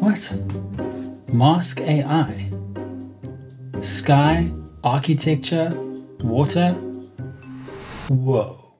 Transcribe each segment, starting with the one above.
What? Mask AI. Sky, architecture, water. Whoa.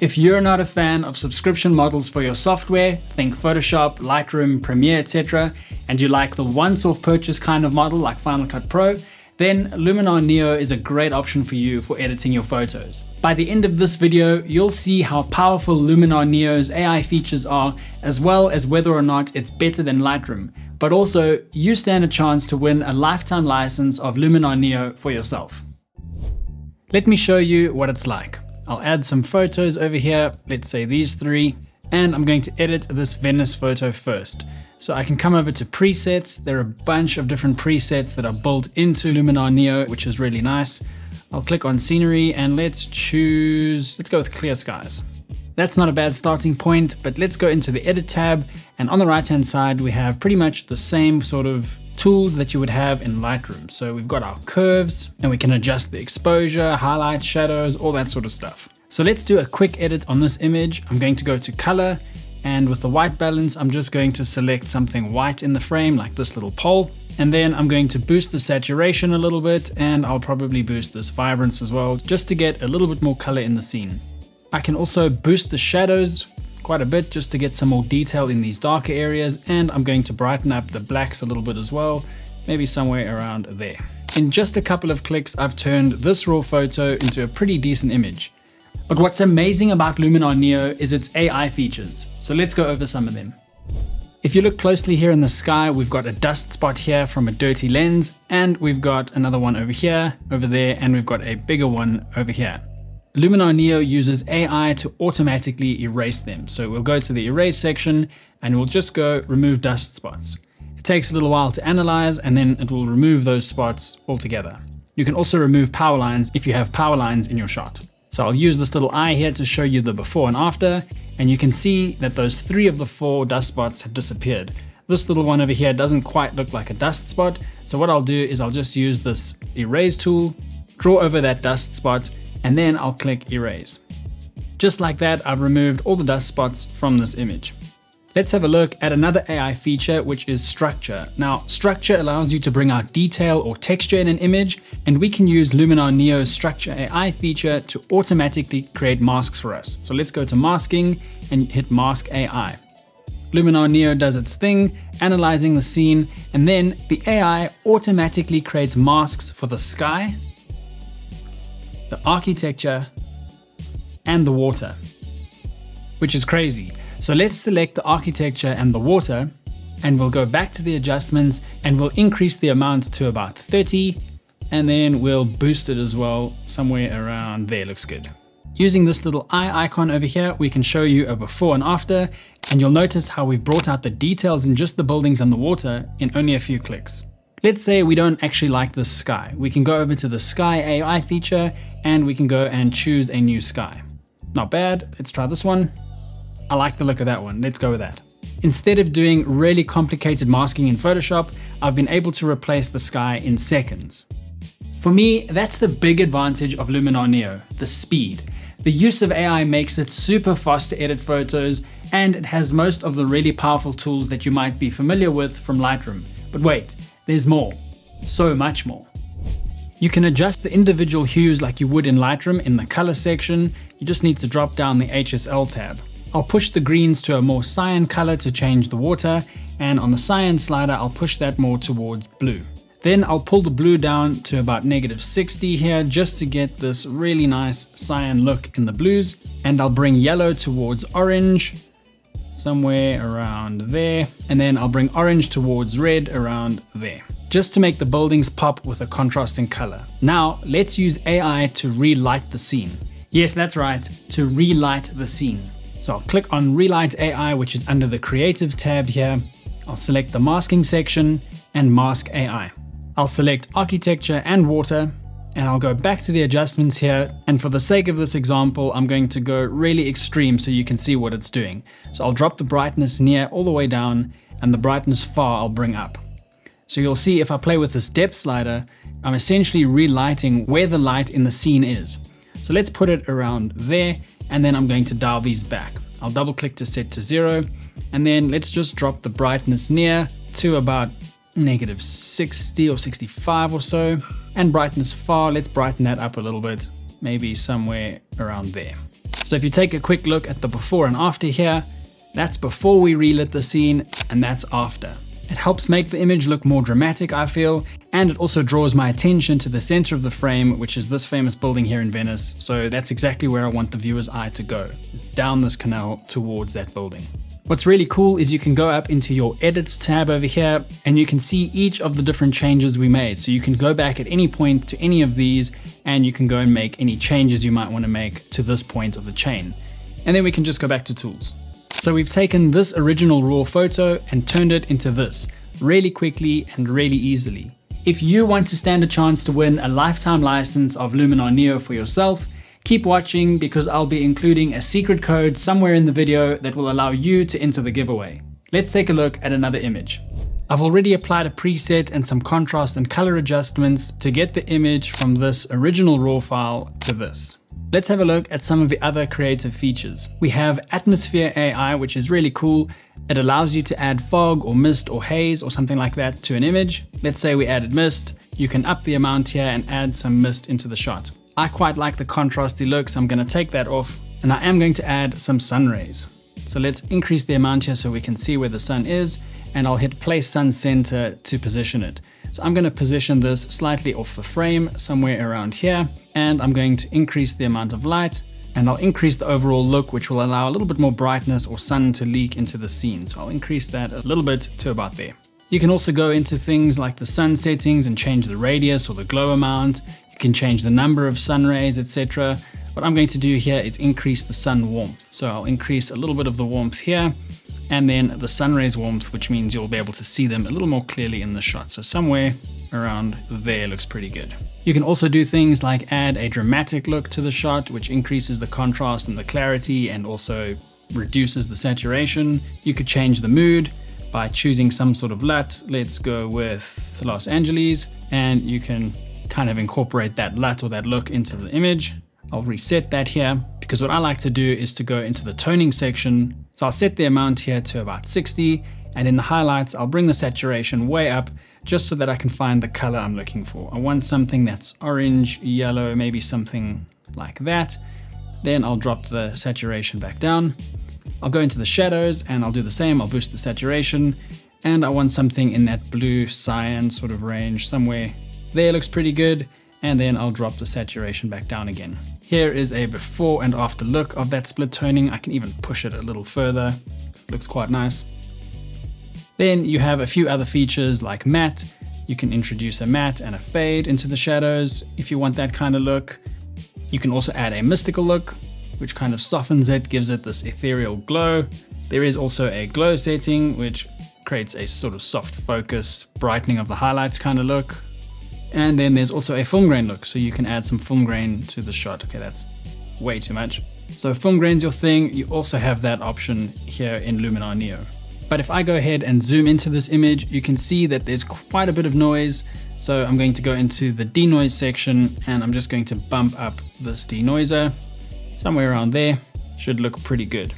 If you're not a fan of subscription models for your software, think Photoshop, Lightroom, Premiere, etc., and you like the once-off purchase kind of model like Final Cut Pro, then Luminar Neo is a great option for you for editing your photos. By the end of this video, you'll see how powerful Luminar Neo's AI features are, as well as whether or not it's better than Lightroom. But also, you stand a chance to win a lifetime license of Luminar Neo for yourself. Let me show you what it's like. I'll add some photos over here, let's say these three, and I'm going to edit this Venice photo first. So I can come over to presets. There are a bunch of different presets that are built into Luminar Neo, which is really nice. I'll click on scenery and let's choose, let's go with clear skies. That's not a bad starting point, but let's go into the edit tab. And on the right hand side, we have pretty much the same sort of tools that you would have in Lightroom. So we've got our curves and we can adjust the exposure, highlights, shadows, all that sort of stuff. So let's do a quick edit on this image. I'm going to go to color and with the white balance, I'm just going to select something white in the frame, like this little pole. And then I'm going to boost the saturation a little bit, and I'll probably boost this vibrance as well, just to get a little bit more color in the scene. I can also boost the shadows quite a bit just to get some more detail in these darker areas, and I'm going to brighten up the blacks a little bit as well, maybe somewhere around there. In just a couple of clicks, I've turned this raw photo into a pretty decent image. But what's amazing about Luminar Neo is its AI features. So let's go over some of them. If you look closely here in the sky, we've got a dust spot here from a dirty lens, and we've got another one over here, over there, and we've got a bigger one over here. Luminar Neo uses AI to automatically erase them. So we'll go to the erase section and we'll just go remove dust spots. It takes a little while to analyze and then it will remove those spots altogether. You can also remove power lines if you have power lines in your shot. So I'll use this little eye here to show you the before and after, and you can see that those three of the four dust spots have disappeared. This little one over here doesn't quite look like a dust spot, so what I'll do is I'll just use this erase tool, draw over that dust spot, and then I'll click erase. Just like that, I've removed all the dust spots from this image. Let's have a look at another AI feature, which is structure. Now, structure allows you to bring out detail or texture in an image, and we can use Luminar Neo's structure AI feature to automatically create masks for us. So let's go to masking and hit mask AI. Luminar Neo does its thing, analyzing the scene, and then the AI automatically creates masks for the sky, the architecture, and the water, which is crazy. So let's select the architecture and the water and we'll go back to the adjustments and we'll increase the amount to about 30 and then we'll boost it as well somewhere around there looks good. Using this little eye icon over here, we can show you a before and after, and you'll notice how we've brought out the details in just the buildings and the water in only a few clicks. Let's say we don't actually like the sky. We can go over to the sky AI feature and we can go and choose a new sky. Not bad, let's try this one. I like the look of that one, let's go with that. Instead of doing really complicated masking in Photoshop, I've been able to replace the sky in seconds. For me, that's the big advantage of Luminar Neo, the speed. The use of AI makes it super fast to edit photos, and it has most of the really powerful tools that you might be familiar with from Lightroom. But wait, there's more. So much more. You can adjust the individual hues like you would in Lightroom in the color section. You just need to drop down the HSL tab. I'll push the greens to a more cyan color to change the water, and on the cyan slider, I'll push that more towards blue. Then I'll pull the blue down to about negative 60 here just to get this really nice cyan look in the blues. And I'll bring yellow towards orange, somewhere around there. And then I'll bring orange towards red around there just to make the buildings pop with a contrasting color. Now let's use AI to relight the scene. Yes, that's right, to relight the scene. So I'll click on Relight AI, which is under the Creative tab here. I'll select the Masking section and Mask AI. I'll select Architecture and Water, and I'll go back to the adjustments here. And for the sake of this example, I'm going to go really extreme so you can see what it's doing. So I'll drop the brightness near all the way down, and the brightness far I'll bring up. So you'll see if I play with this depth slider, I'm essentially relighting where the light in the scene is. So let's put it around there, and then I'm going to dial these back. I'll double click to set to zero. And then let's just drop the brightness near to about negative 60 or 65 or so. And brightness far, let's brighten that up a little bit, maybe somewhere around there. So if you take a quick look at the before and after here, that's before we relit the scene and that's after. It helps make the image look more dramatic, I feel, and it also draws my attention to the center of the frame, which is this famous building here in Venice. So that's exactly where I want the viewer's eye to go, is down this canal towards that building. What's really cool is you can go up into your edits tab over here and you can see each of the different changes we made. So you can go back at any point to any of these and you can go and make any changes you might want to make to this point of the chain. And then we can just go back to tools. So we've taken this original raw photo and turned it into this really quickly and really easily. If you want to stand a chance to win a lifetime license of Luminar Neo for yourself, Keep watching because I'll be including a secret code somewhere in the video that will allow you to enter the giveaway. Let's take a look at another image. I've already applied a preset and some contrast and color adjustments to get the image from this original raw file to this. Let's have a look at some of the other creative features. We have Atmosphere AI, which is really cool. It allows you to add fog or mist or haze or something like that to an image. Let's say we added mist. You can up the amount here and add some mist into the shot. I quite like the contrasty look, so I'm gonna take that off and I am going to add some sun rays. So let's increase the amount here so we can see where the sun is and I'll hit place sun center to position it. So I'm gonna position this slightly off the frame, somewhere around here, and I'm going to increase the amount of light and I'll increase the overall look, which will allow a little bit more brightness or sun to leak into the scene. So I'll increase that a little bit to about there. You can also go into things like the sun settings and change the radius or the glow amount. You can change the number of sun rays, etc. What I'm going to do here is increase the sun warmth. So I'll increase a little bit of the warmth here and then the sun rays warmth, which means you'll be able to see them a little more clearly in the shot. So somewhere around there looks pretty good. You can also do things like add a dramatic look to the shot, which increases the contrast and the clarity and also reduces the saturation. You could change the mood by choosing some sort of LUT. Let's go with Los Angeles and you can kind of incorporate that LUT or that look into the image. I'll reset that here because what I like to do is to go into the toning section. So I'll set the amount here to about 60 and in the highlights, I'll bring the saturation way up just so that I can find the color I'm looking for. I want something that's orange, yellow, maybe something like that. Then I'll drop the saturation back down. I'll go into the shadows and I'll do the same. I'll boost the saturation and I want something in that blue cyan sort of range somewhere there looks pretty good. And then I'll drop the saturation back down again. Here is a before and after look of that split toning. I can even push it a little further. Looks quite nice. Then you have a few other features like matte. You can introduce a matte and a fade into the shadows if you want that kind of look. You can also add a mystical look, which kind of softens it, gives it this ethereal glow. There is also a glow setting, which creates a sort of soft focus, brightening of the highlights kind of look. And then there's also a film grain look, so you can add some film grain to the shot. Okay, that's way too much. So film grain's your thing, you also have that option here in Luminar Neo. But if I go ahead and zoom into this image, you can see that there's quite a bit of noise. So I'm going to go into the denoise section and I'm just going to bump up this denoiser somewhere around there. Should look pretty good.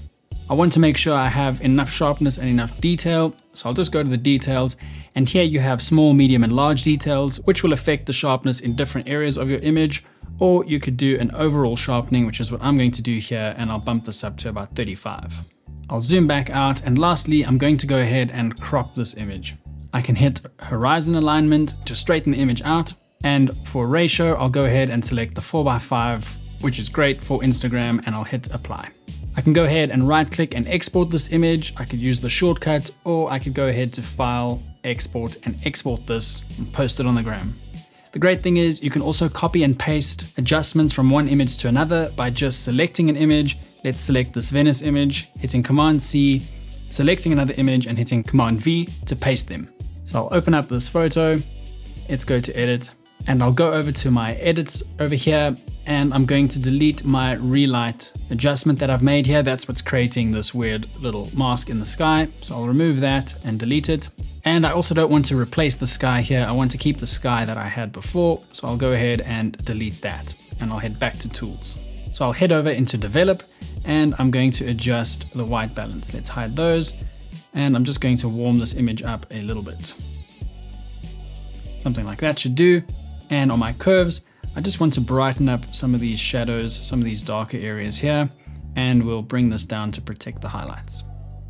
I want to make sure I have enough sharpness and enough detail. So I'll just go to the details and here you have small, medium and large details, which will affect the sharpness in different areas of your image. Or you could do an overall sharpening, which is what I'm going to do here. And I'll bump this up to about 35. I'll zoom back out. And lastly, I'm going to go ahead and crop this image. I can hit horizon alignment to straighten the image out. And for ratio, I'll go ahead and select the 4x5, which is great for Instagram, and I'll hit apply. I can go ahead and right click and export this image. I could use the shortcut or I could go ahead to file, export and export this and post it on the gram. The great thing is you can also copy and paste adjustments from one image to another by just selecting an image. Let's select this Venice image, hitting Command C, selecting another image and hitting Command V to paste them. So I'll open up this photo, let's go to edit and I'll go over to my edits over here and I'm going to delete my relight adjustment that I've made here. That's what's creating this weird little mask in the sky. So I'll remove that and delete it. And I also don't want to replace the sky here. I want to keep the sky that I had before. So I'll go ahead and delete that and I'll head back to tools. So I'll head over into develop and I'm going to adjust the white balance. Let's hide those. And I'm just going to warm this image up a little bit. Something like that should do. And on my curves, I just want to brighten up some of these shadows, some of these darker areas here, and we'll bring this down to protect the highlights.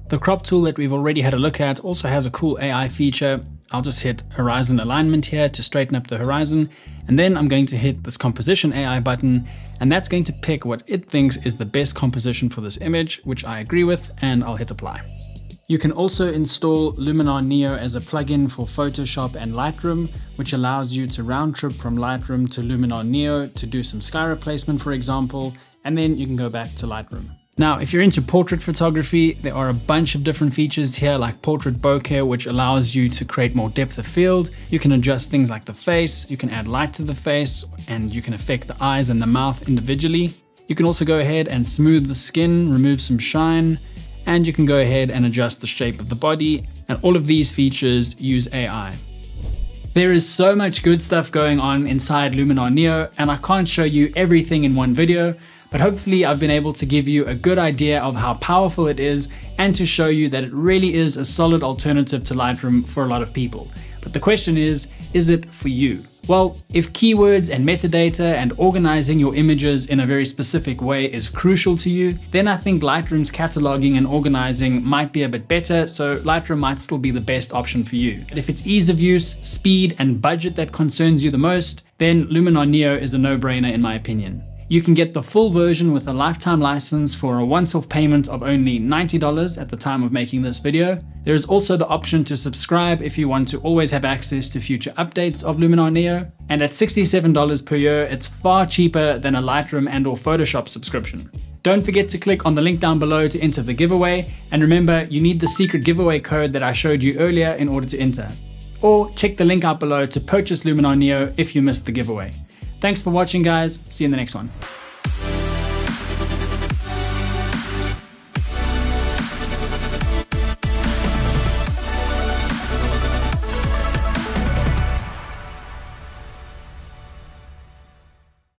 The crop tool that we've already had a look at also has a cool AI feature. I'll just hit horizon alignment here to straighten up the horizon. And then I'm going to hit this composition AI button, and that's going to pick what it thinks is the best composition for this image, which I agree with, and I'll hit apply. You can also install Luminar Neo as a plugin for Photoshop and Lightroom, which allows you to round trip from Lightroom to Luminar Neo to do some sky replacement, for example, and then you can go back to Lightroom. Now, if you're into portrait photography, there are a bunch of different features here like portrait bokeh, which allows you to create more depth of field. You can adjust things like the face, you can add light to the face, and you can affect the eyes and the mouth individually. You can also go ahead and smooth the skin, remove some shine, and you can go ahead and adjust the shape of the body. And all of these features use AI. There is so much good stuff going on inside Luminar Neo, and I can't show you everything in one video, but hopefully I've been able to give you a good idea of how powerful it is and to show you that it really is a solid alternative to Lightroom for a lot of people. But the question is, is it for you? Well, if keywords and metadata and organizing your images in a very specific way is crucial to you, then I think Lightroom's cataloging and organizing might be a bit better, so Lightroom might still be the best option for you. But if it's ease of use, speed, and budget that concerns you the most, then Luminar Neo is a no-brainer in my opinion. You can get the full version with a lifetime license for a once-off payment of only $90 at the time of making this video. There is also the option to subscribe if you want to always have access to future updates of Luminar Neo. And at $67 per year, it's far cheaper than a Lightroom and or Photoshop subscription. Don't forget to click on the link down below to enter the giveaway. And remember, you need the secret giveaway code that I showed you earlier in order to enter. Or check the link out below to purchase Luminar Neo if you missed the giveaway. Thanks for watching guys, see you in the next one.